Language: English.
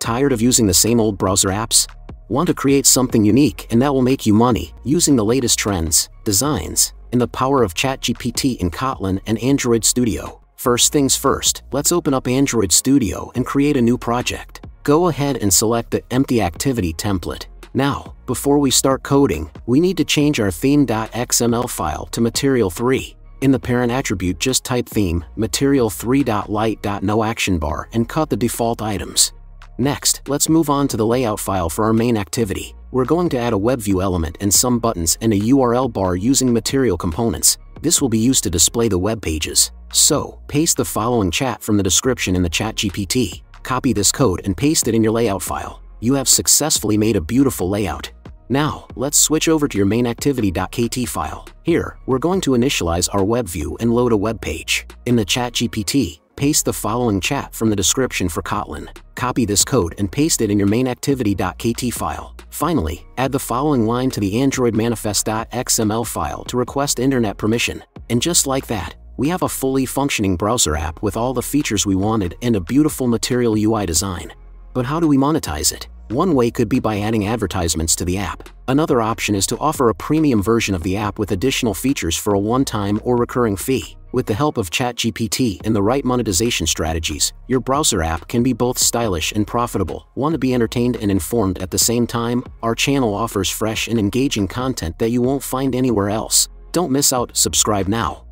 Tired of using the same old browser apps? Want to create something unique and that will make you money using the latest trends, designs, and the power of ChatGPT in Kotlin and Android Studio? First things first, let's open up Android Studio and create a new project. Go ahead and select the Empty Activity template. Now, before we start coding, we need to change our theme.xml file to Material 3. In the parent attribute just type theme, material3.light.noActionBar and cut the default items. Next, let's move on to the layout file for our main activity. We're going to add a WebView element and some buttons and a URL bar using material components. This will be used to display the web pages. So, paste the following chat from the description in the ChatGPT. Copy this code and paste it in your layout file. You have successfully made a beautiful layout. Now, let's switch over to your main activity.kt file. Here, we're going to initialize our web view and load a web page. In the ChatGPT, paste the following chat from the description for Kotlin. Copy this code and paste it in your main activity.kt file. Finally, add the following line to the Android manifest.xml file to request internet permission. And just like that, we have a fully functioning browser app with all the features we wanted and a beautiful material UI design. But how do we monetize it? One way could be by adding advertisements to the app. Another option is to offer a premium version of the app with additional features for a one-time or recurring fee. With the help of ChatGPT and the right monetization strategies, your browser app can be both stylish and profitable. Want to be entertained and informed at the same time? Our channel offers fresh and engaging content that you won't find anywhere else. Don't miss out, subscribe now.